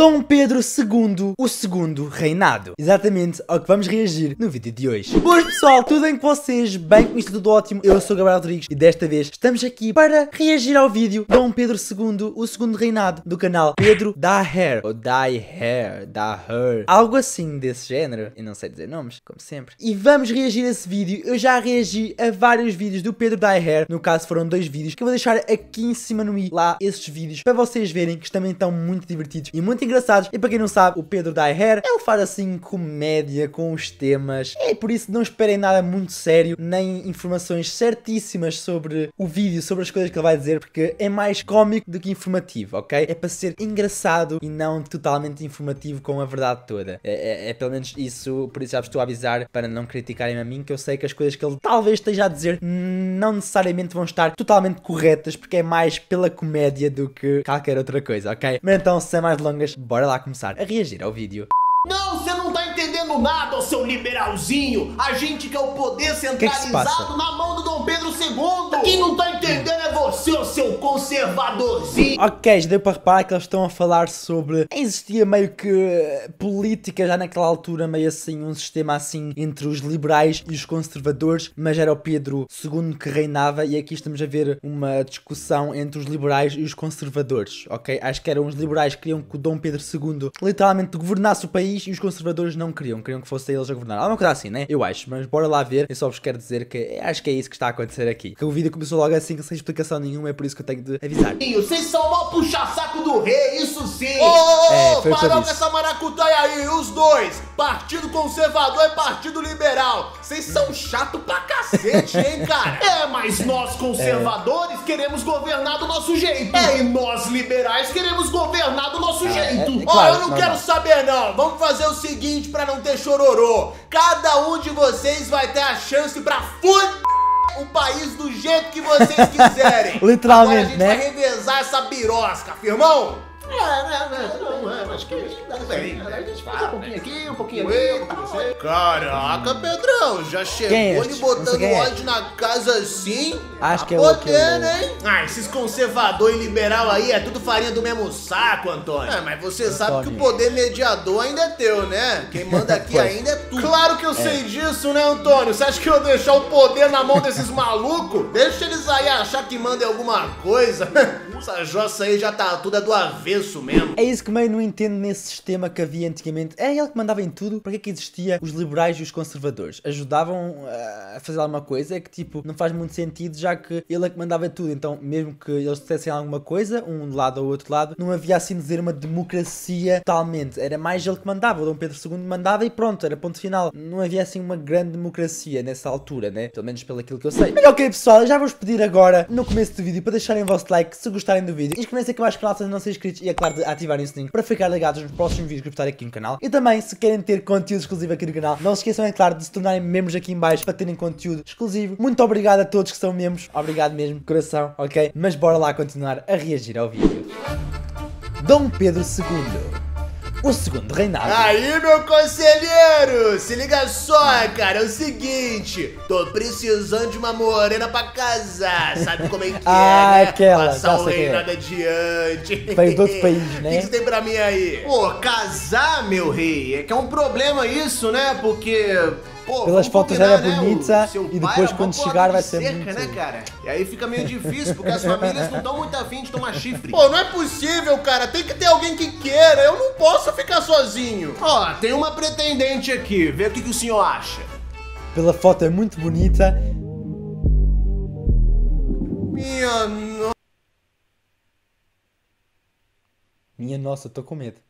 Dom Pedro II, o segundo reinado. Exatamente ao que vamos reagir no vídeo de hoje. Boas pessoal, tudo bem com vocês? Bem com isto tudo ótimo? Eu sou o Gabriel Rodrigues e desta vez estamos aqui para reagir ao vídeo Dom Pedro II, o segundo reinado do canal Pedro da Hair. Ou Die Hair, da Her. Algo assim desse género. Eu não sei dizer nomes, como sempre. E vamos reagir a esse vídeo. Eu já reagi a vários vídeos do Pedro da Hair. No caso foram dois vídeos que eu vou deixar aqui em cima no i lá esses vídeos para vocês verem que também estão muito divertidos e muito engraçados. E para quem não sabe, o Pedro Dye Hair, ele faz assim comédia com os temas. É por isso não esperem nada muito sério, nem informações certíssimas sobre o vídeo, sobre as coisas que ele vai dizer, porque é mais cómico do que informativo, ok? É para ser engraçado e não totalmente informativo com a verdade toda. É, é, é pelo menos isso, por isso já vos estou a avisar para não criticarem a mim, que eu sei que as coisas que ele talvez esteja a dizer não necessariamente vão estar totalmente corretas, porque é mais pela comédia do que qualquer outra coisa, ok? Mas então, sem mais delongas, bora lá começar a reagir ao vídeo. Não, entendendo nada, seu liberalzinho. A gente quer o poder centralizado que que na mão do Dom Pedro II. Quem não tá entendendo é você, seu conservadorzinho. Ok, já deu para reparar que eles estão a falar sobre... Existia meio que política já naquela altura, meio assim, um sistema assim entre os liberais e os conservadores, mas era o Pedro II que reinava e aqui estamos a ver uma discussão entre os liberais e os conservadores, ok? Acho que eram os liberais que queriam que o Dom Pedro II literalmente governasse o país e os conservadores não queriam, queriam que fossem eles a governar. Alguma coisa assim, né? Eu acho, mas bora lá ver. Eu só vos quero dizer que acho que é isso que está a acontecer aqui. Que o vídeo começou logo assim, sem explicação nenhuma, é por isso que eu tenho de avisar. Vocês são mal puxa-saco do rei, isso sim! Ô, ô, é, ô, parou com essa maracutaia aí, os dois! Partido Conservador e Partido Liberal! Vocês são chato pra cacete, hein, cara? É, mas nós conservadores é. queremos governar do nosso jeito. É, e nós liberais queremos governar do nosso é, jeito. É, Ó, claro, eu não, não quero não. saber, não. Vamos fazer o seguinte pra não ter chororô. Cada um de vocês vai ter a chance pra fuder o país do jeito que vocês quiserem. Literalmente, Agora a gente né? vai revezar essa birosca, firmão? É, né, né, não, é, acho que tudo bem. A gente faz um pouquinho aqui, um pouquinho ali, um pouquinho Caraca, Pedrão, já chegou é e botando é. ódio na casa assim? Acho que é o que hein? Ah, esses conservador e liberal aí é tudo farinha do mesmo saco, Antônio. É, mas você sabe que o poder mediador ainda é teu, né? Quem manda aqui ainda é tu. Claro que eu sei disso, né, Antônio? Você acha que eu vou deixar o poder na mão desses malucos? Deixa eles aí achar que mandem alguma coisa. Essa jossa aí já tá tudo do avesso mesmo. É isso que meio não entendo nesse sistema que havia antigamente. Era ele que mandava em tudo. Para que é que existia os liberais e os conservadores? Ajudavam uh, a fazer alguma coisa? É que tipo, não faz muito sentido já que ele é que mandava tudo. Então, mesmo que eles dissessem alguma coisa, um lado ou outro lado, não havia assim dizer uma democracia totalmente. Era mais ele que mandava. O Dom Pedro II mandava e pronto, era ponto final. Não havia assim uma grande democracia nessa altura, né? Pelo menos pelo aquilo que eu sei. Mas ok, pessoal, já vos pedir agora, no começo do vídeo, para deixarem o vosso like se gostaram gostarem do vídeo, inscrevam-se aqui no canal se não ser inscritos e é claro de ativarem o sininho para ficar ligados nos próximos vídeos que eu postar aqui no canal. E também, se querem ter conteúdo exclusivo aqui no canal, não se esqueçam, é claro, de se tornarem membros aqui em baixo para terem conteúdo exclusivo. Muito obrigado a todos que são membros, obrigado mesmo, coração, ok? Mas bora lá continuar a reagir ao vídeo. Dom Pedro II o segundo reinado. Aí, meu conselheiro, se liga só, cara, é o seguinte, tô precisando de uma morena pra casar, sabe como é que ah, é, né? aquela, Passar o é. reinado é. adiante. Faz do outro país, né? O que, que tem pra mim aí? Pô, casar, meu rei, é que é um problema isso, né, porque... Pô, Pelas fotos combinar, era né? bonita e depois quando chegar vai ser cerca, muito... né, cara? E aí fica meio difícil, porque as famílias não estão muito afim de tomar chifre. Pô, não é possível, cara. Tem que ter alguém que queira. Eu não posso ficar sozinho. Ó, tem uma pretendente aqui. Vê o que, que o senhor acha. Pela foto é muito bonita. Minha nossa. Minha nossa, tô com medo.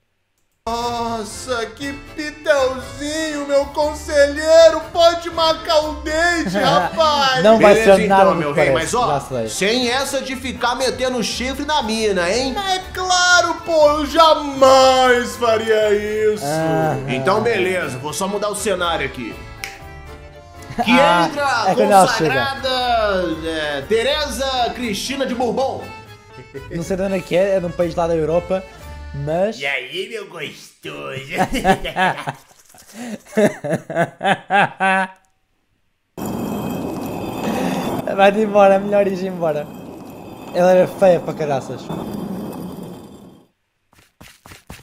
Nossa, que pitelzinho, meu conselheiro! Pode marcar o dente, rapaz! Não vai ser nada então, meu rei, mas ó, sem essa de ficar metendo chifre na mina, hein? É claro, pô, eu jamais faria isso! Ah, então, beleza, vou só mudar o cenário aqui. Que ah, entra a é consagrada é, Tereza Cristina de Bourbon. Não sei de onde é que é, é de um país lá da Europa. Mas. E aí, meu gostoso? Vai-te embora, melhor ir embora. Ela era feia para caraças.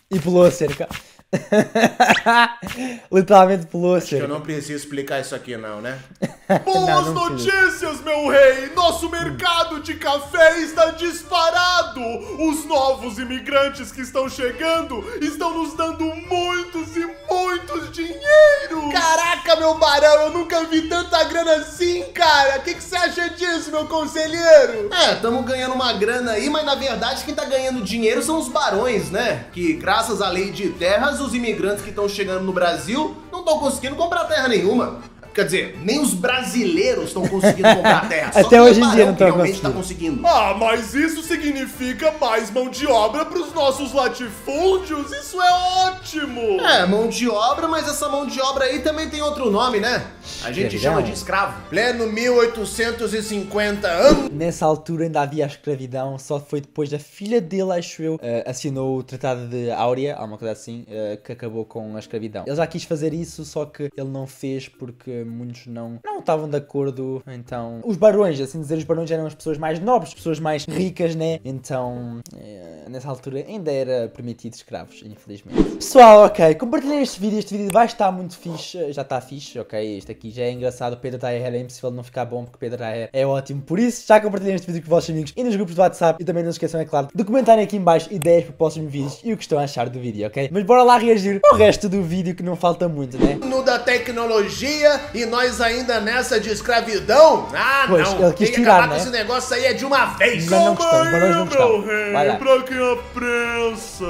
E pulou a cerca. Literalmente pulou a Eu cerca. não preciso explicar isso aqui, não, né? Não, Boas não notícias, meu rei! Nosso mercado de café está disparado! Os novos imigrantes que estão chegando estão nos dando muitos e muitos dinheiros! Caraca, meu barão, eu nunca vi tanta grana assim, cara! O que, que você acha disso, meu conselheiro? É, estamos ganhando uma grana aí, mas na verdade quem tá ganhando dinheiro são os barões, né? Que graças à lei de terras, os imigrantes que estão chegando no Brasil não estão conseguindo comprar terra nenhuma. Quer dizer, nem os brasileiros estão conseguindo comprar terra. Só Até hoje em dia não que tão realmente tá conseguindo. conseguindo. Ah, mas isso significa mais mão de obra para os nossos latifúndios? Isso é ótimo! É, mão de obra, mas essa mão de obra aí também tem outro nome, né? A gente Escravidão. chama de escravo. Pleno 1850 anos. Nessa altura ainda havia a escravidão, só foi depois da filha dele, acho eu, eh, assinou o Tratado de Áurea, alguma coisa assim, eh, que acabou com a escravidão. Ele já quis fazer isso, só que ele não fez porque muitos não, não estavam de acordo. Então, os barões, assim dizer, os barões eram as pessoas mais nobres, pessoas mais ricas, né? Então, eh, nessa altura ainda era permitido escravos, infelizmente. Pessoal, ok, compartilhem este vídeo, este vídeo vai estar muito fixe, já está fixe, ok? Este aqui já é engraçado, Pedro Taher é impossível não ficar bom, porque Pedro Taher é ótimo. Por isso, já compartilhem este vídeo com os vossos amigos e nos grupos do WhatsApp. E também não se esqueçam, é claro, de comentarem aqui em baixo ideias para próximos vídeos e o que estão a achar do vídeo, ok? Mas bora lá reagir ao resto do vídeo que não falta muito, né? No da tecnologia e nós ainda nessa de escravidão? Ah, Pois, não. ele quis Tem que tirar, acabar né? com esse negócio aí é de uma vez. Não, não barões não meu rei, pra quem a prensa.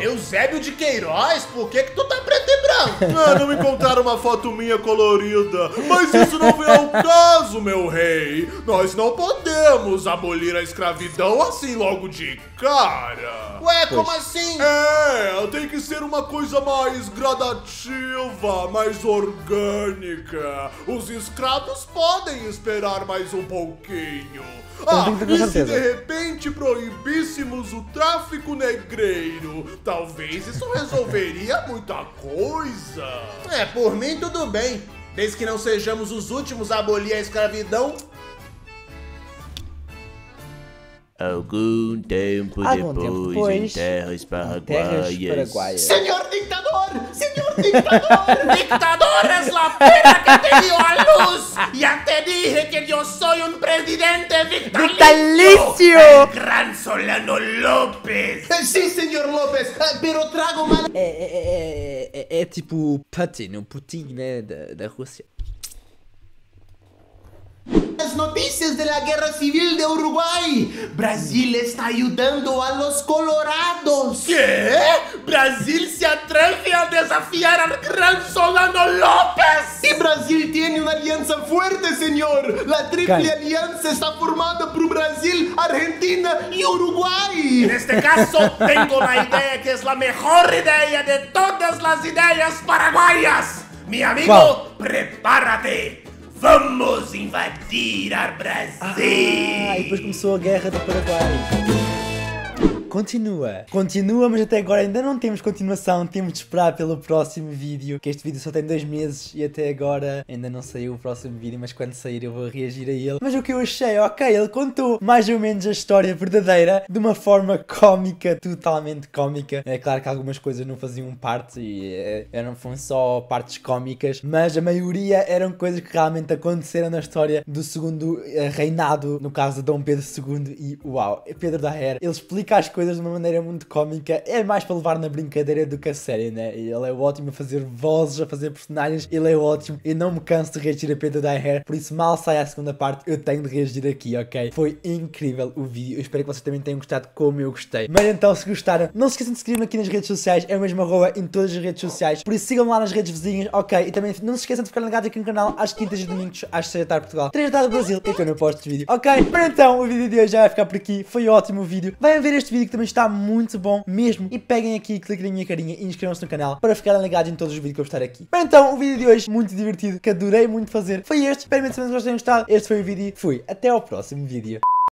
Eusébio de Queiroz, por que que tu tá preto e branco? Ah, não encontraram uma foto minha colorida. Mas isso não vem ao caso, meu rei. Nós não podemos abolir a escravidão assim logo de cara. Ué, como assim? É, tem que ser uma coisa mais gradativa, mais orgânica. Os escravos podem esperar mais um pouquinho. Ah, que ter e se de repente proibíssemos o tráfico negreiro, talvez isso resolveria muita coisa. É, por mim tudo bem. Desde que não sejamos os últimos a abolir a escravidão. Algum tempo Algum tempo depois, depois, em terras Terras paraguaias. paraguaias. Senhor ditador! Senhor ditador! Dictador es la pena que te dio a luz. Ya te dije que yo soy un presidente vitalicio. Vitalicio. El gran Solano López. Sim, senhor eh, pero trago mal... É, é, é, é, é tipo Putin, o Putin, né, da, da Rússia. Las noticias de la guerra civil de Uruguay. Brasil está ayudando a los colorados. ¿Qué? ¿Brasil se atreve a desafiar al gran Solano López? Y Brasil tiene una alianza fuerte, señor. La triple alianza está formada por Brasil, Argentina y Uruguay. En este caso, tengo la idea que es la mejor idea de todas las ideas paraguayas. Mi amigo, prepárate. Vamos invadir al Brasil. Ah, e depois começou a guerra do Paraguai. Continua, continua, mas até agora ainda não temos continuação. Temos de esperar pelo próximo vídeo. Que este vídeo só tem dois meses e até agora ainda não saiu o próximo vídeo. Mas quando sair eu vou reagir a ele. Mas o que eu achei, ok, ele contou mais ou menos a história verdadeira de uma forma cómica, totalmente cómica. É claro que algumas coisas não faziam parte e eh, eram foram só partes cómicas, mas a maioria eram coisas que realmente aconteceram na história do segundo eh, reinado, no caso de Dom Pedro II. E uau, Pedro da Hera, ele explica as coisas de uma maneira muito cómica, é mais para levar na brincadeira do que a sério, né? E ele é ótimo a fazer vozes, a fazer personagens, ele é ótimo. E não me canso de reagir a Pedro da Hera, por isso mal sai a segunda parte, eu tenho de reagir aqui, ok? Foi incrível o vídeo, eu espero que vocês também tenham gostado como eu gostei. Mas então, se gostaram, não se esqueçam de seguir-me aqui nas redes sociais, é o mesmo arroba em todas as redes sociais, por isso sigam-me lá nas redes vizinhas, ok? E também não se esqueçam de ficar ligados aqui no canal às quintas e domingos, às 6 da tarde Portugal, 3 da tarde Brasil, e quando eu posto vídeo, ok? Mas então, o vídeo de hoje já vai ficar por aqui, foi ótimo o vídeo, venham ver este vídeo também está muito bom mesmo, e peguem aqui, cliquem na minha carinha e inscrevam-se no canal para ficarem ligados em todos os vídeos que eu estar aqui. Mas então, o vídeo de hoje, muito divertido, que adorei muito fazer, foi este, espero que vocês tenham gostado, este foi o vídeo, fui, até ao próximo vídeo.